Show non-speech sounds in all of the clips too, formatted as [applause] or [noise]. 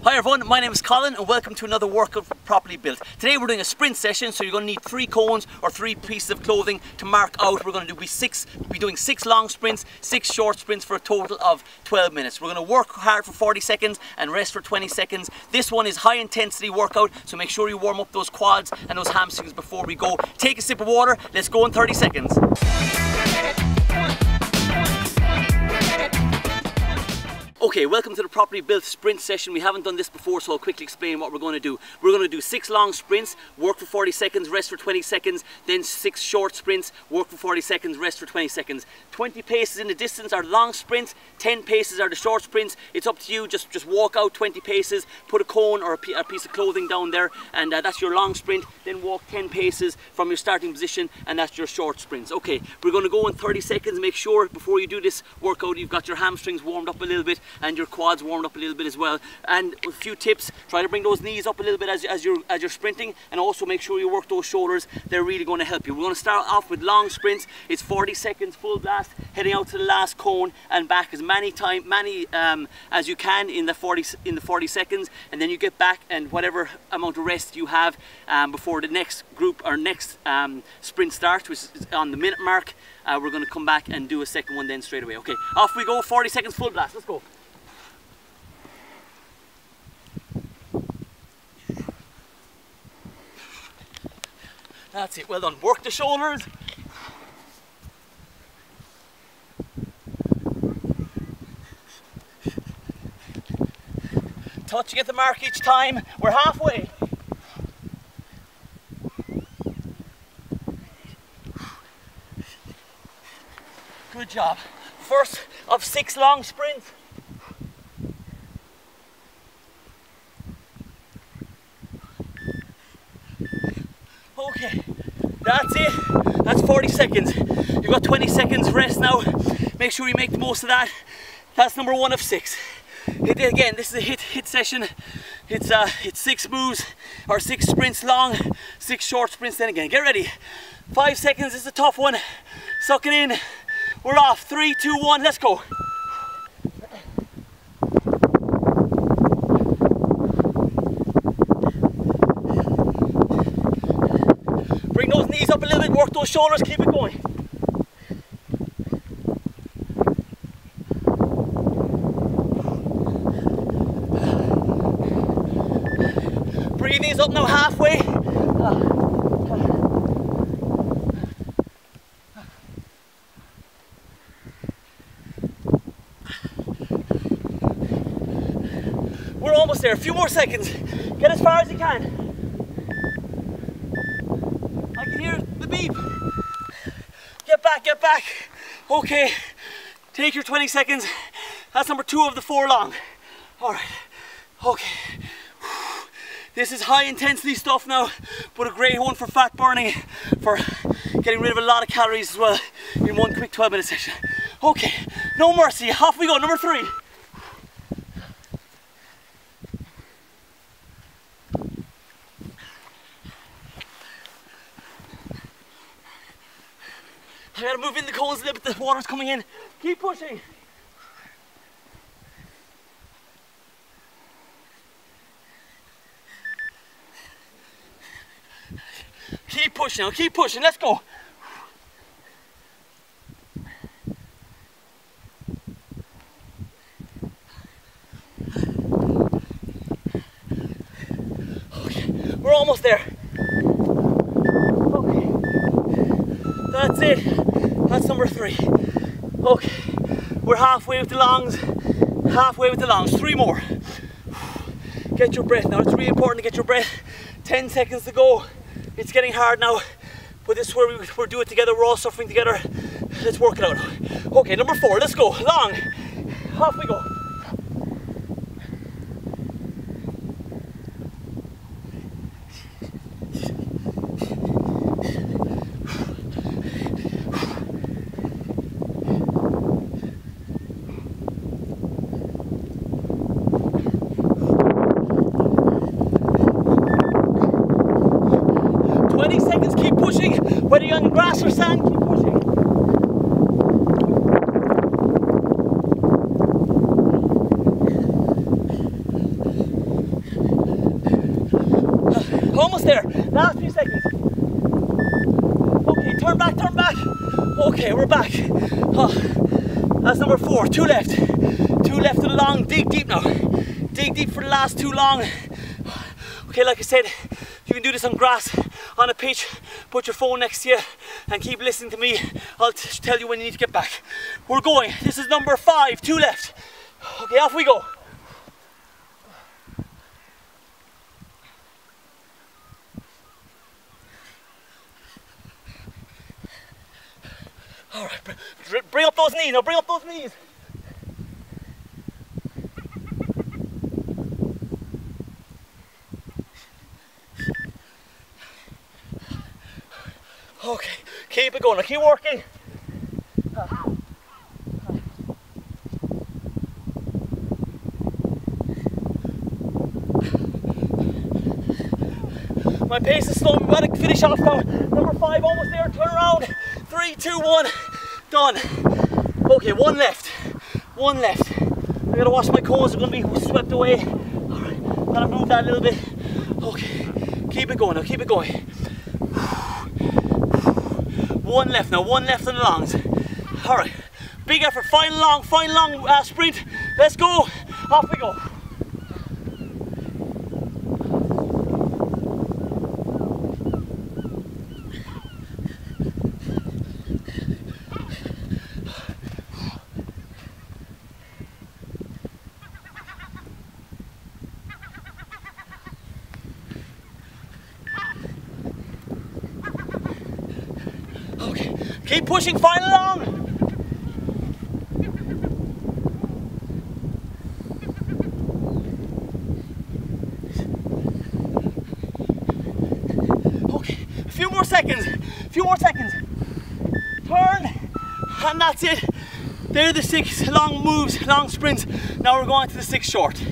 Hi everyone, my name is Colin and welcome to another workout Properly Built. Today we're doing a sprint session, so you're going to need three cones or three pieces of clothing to mark out. We're going to do be six, be doing six long sprints, six short sprints for a total of 12 minutes. We're going to work hard for 40 seconds and rest for 20 seconds. This one is high intensity workout, so make sure you warm up those quads and those hamstrings before we go. Take a sip of water, let's go in 30 seconds. Okay, welcome to the Properly Built Sprint session. We haven't done this before, so I'll quickly explain what we're going to do. We're going to do six long sprints, work for 40 seconds, rest for 20 seconds, then six short sprints, work for 40 seconds, rest for 20 seconds. 20 paces in the distance are long sprints, 10 paces are the short sprints. It's up to you, just, just walk out 20 paces, put a cone or a, piece of clothing down there, and uh, that's your long sprint. Then walk 10 paces from your starting position, and that's your short sprints. Okay, we're going to go in 30 seconds. Make sure before you do this workout, you've got your hamstrings warmed up a little bit and your quads warmed up a little bit as well. And a few tips, try to bring those knees up a little bit as, as, you're, as you're sprinting and also make sure you work those shoulders. They're really going to help you. We're going to start off with long sprints. It's 40 seconds full blast, heading out to the last cone and back as many time, many um, as you can in the 40 in the 40 seconds, and then you get back and whatever amount of rest you have um, before the next group or next um, sprint starts, which is on the minute mark. Uh, we're going to come back and do a second one then straight away. Okay, off we go. 40 seconds full blast. Let's go. That's it, well done. Work the shoulders. Touching at the mark each time. We're halfway. Good job. First of six long sprints. Okay, that's it. That's 40 seconds. You've got 20 seconds rest now. Make sure you make the most of that. That's number one of six. Hit again, this is a HIIT HIIT session. It's uh it's six moves or six sprints long, six short sprints then again. Get ready. Five seconds is a tough one. Suck it in. We're off. Three, two, one, let's go. Up a little bit, work those shoulders, keep it going. Breathing is up now halfway. We're almost there, a few more seconds. Get as far as you can. Get back, get back. Okay, take your 20 seconds. That's number two of the four long. All right, okay. This is high intensity stuff now, but a great one for fat burning, for getting rid of a lot of calories as well in one quick 12 minute session. Okay, no mercy, off we go, number three. I gotta move in the cones a little bit, the water's coming in. Keep pushing. Keep pushing, oh, keep pushing, let's go. We're almost there. Okay, that's it. Number three. Okay, we're halfway with the longs, halfway with the longs. Three more. Get your breath now. It's really important to get your breath. 10 seconds to go. It's getting hard now, but this is where we, we're doing it together. We're all suffering together. Let's work it out. Okay, number four. Let's go. Long. Off we go. 20 seconds, keep pushing. You're on grass or sand, keep pushing. [sighs] almost there. Last few seconds. Okay, turn back, turn back. Okay, we're back. Oh, that's number four, two left. Two left to the long, dig deep now. Dig deep for the last two long. [sighs] Okay, like I said, you can do this on grass, on a pitch, put your phone next to you and keep listening to me. I'll tell you when you need to get back. We're going. This is number five, two left. Okay, off we go. All right, bring up those knees. Now bring up those knees. Okay, keep it going. Now keep working. My pace is slow. Got to finish off now. Number five, almost there. Turn around. Three, two, one. Done. Okay, one left. One left. I gotta wash my clothes. They're gonna be swept away. All right, gotta move that a little bit. Okay, keep it going now. Keep it going. One left now. One left on the longs. All right, big effort. Final long. Final long uh, sprint. Let's go. Off we go. Keep pushing, final along! Okay, a few more seconds, a few more seconds. Turn, and that's it. They're the six long moves, long sprints. Now we're going to the six short.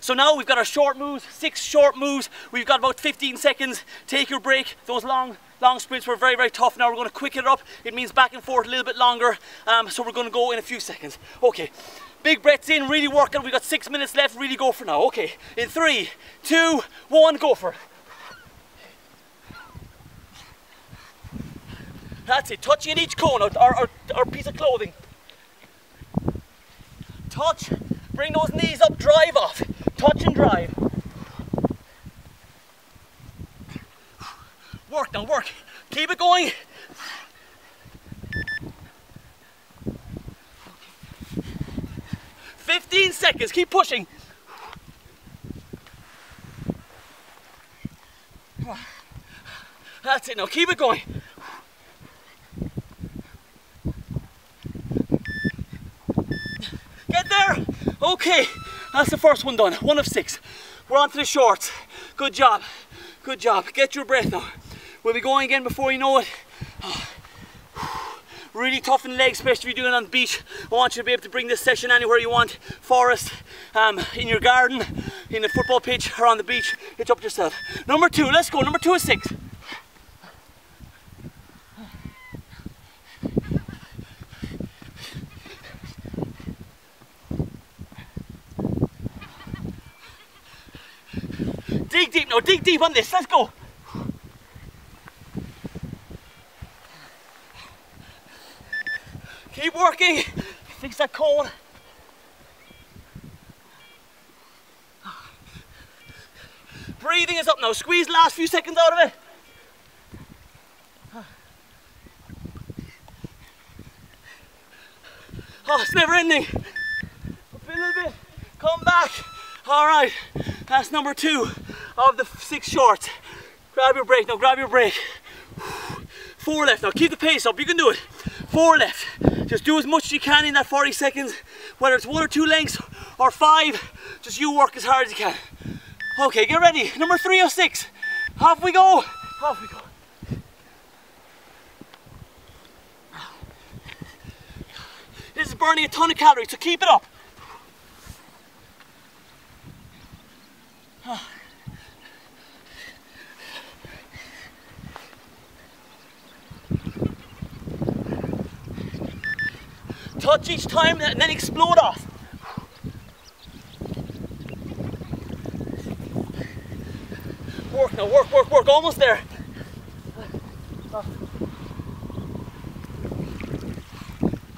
So now we've got our short moves, six short moves. We've got about 15 seconds. Take your break. Those long long sprints were very, very tough. Now we're going to quicken it up. It means back and forth a little bit longer. Um, so we're going to go in a few seconds. Okay, big breaths in, really working. We've got six minutes left, really go for now. Okay, in three, two, one, go for it. That's it, touching in each cone or, or, or piece of clothing. Touch, bring those knees up, drive off. Touch and drive. Work now, work. Keep it going. Fifteen seconds, keep pushing. That's it now, keep it going. Get there. Okay, that's the first one done. One of six. We're on to the shorts. Good job. Good job. Get your breath now. We'll be going again before you know it. [sighs] Really tough in the legs, especially if you're doing it on the beach. I want you to be able to bring this session anywhere you want. Forest, um, in your garden, in the football pitch, or on the beach. It's up to yourself. Number two, let's go. Number two is six. Dig deep now, dig deep on this. Let's go. Working. Fix that cone. Breathing is up now. Squeeze the last few seconds out of it. Oh, it's never ending. Up a little bit. Come back. All right, that's number two of the six shorts. Grab your break now, grab your break. Four left now, keep the pace up, you can do it. Four left. Just do as much as you can in that 40 seconds, whether it's one or two lengths or five, just you work as hard as you can. Okay, get ready. Number three or six. Off we go. Off we go. This is burning a ton of calories, so keep it up. Touch each time and then explode off. Work now, work, work, work, almost there.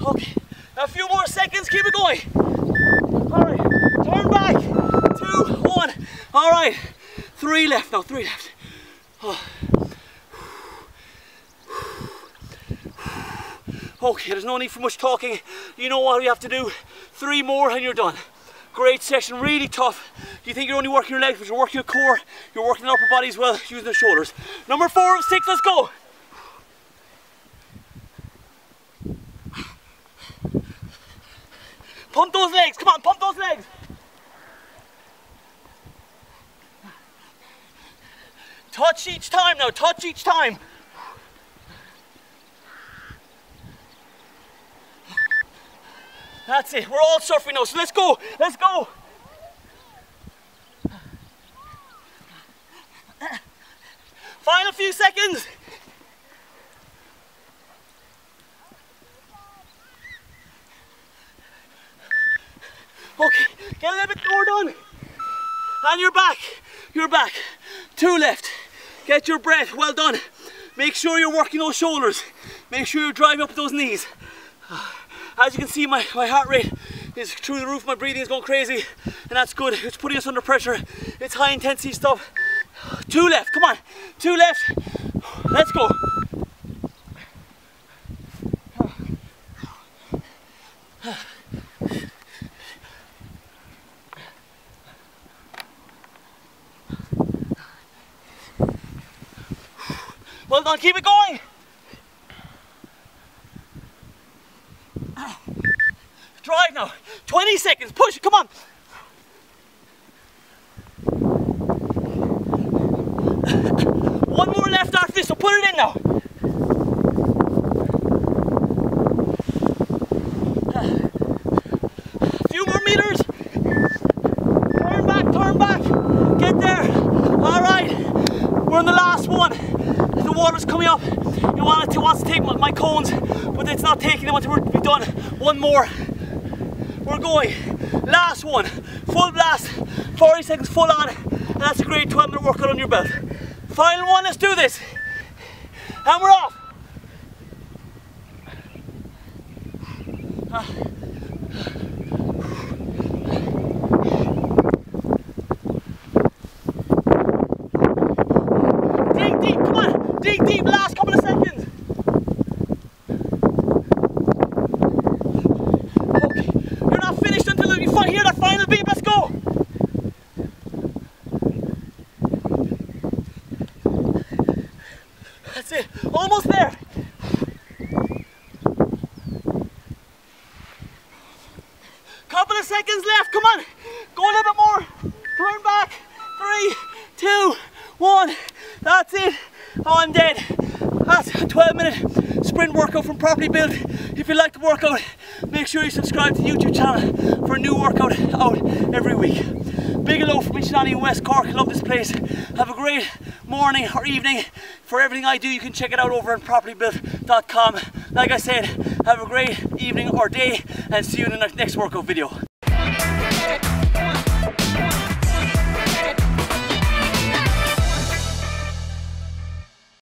Okay, a few more seconds, keep it going. All right, turn back. Two, one. All right, three left now, three left. Oh. Okay, there's no need for much talking. You know what we have to do. Three more and you're done. Great session, really tough. You think you're only working your legs, but you're working your core, you're working the upper body as well, using the shoulders. Number four of six, let's go. Pump those legs, come on, pump those legs. Touch each time now, touch each time. That's it, we're all surfing now, so let's go, let's go. Final few seconds. Okay, get a little bit more done. And you're back, you're back. Two left. Get your breath, well done. Make sure you're working those shoulders. Make sure you're driving up those knees. As you can see, my, my heart rate is through the roof, my breathing is going crazy, and that's good. It's putting us under pressure. It's high intensity stuff. Two left, come on. Two left. Let's go. Well done, keep it going. Drive now. 20 seconds, push, come on. One more left after this, so put it in now. A few more meters. Turn back, turn back. Get there. All right. We're in the last one. The water's coming up. It wants to, take my cones, but it's not taking them until we're done. One more. We're going. Last one. Full blast. 40 seconds full on. And that's a great 12 minute workout on your belt. Final one, let's do this. And we're off. Dig deep, come on. Dig deep, last couple of seconds. Okay, you're not finished until you fi- hear that final beep, let's go. That's it, almost there. Couple of seconds left, come on. Go a little bit more. Turn back. Three, two, one. That's it. Oh, I'm dead. That's a 12 minute sprint workout from Properly Built. You like the workout, make sure you subscribe to the YouTube channel for a new workout out every week. Big hello from Inchydoney in West Cork. Love this place. Have a great morning or evening. For everything I do, you can check it out over on properlybuilt.com. Like I said, have a great evening or day and see you in the next workout video.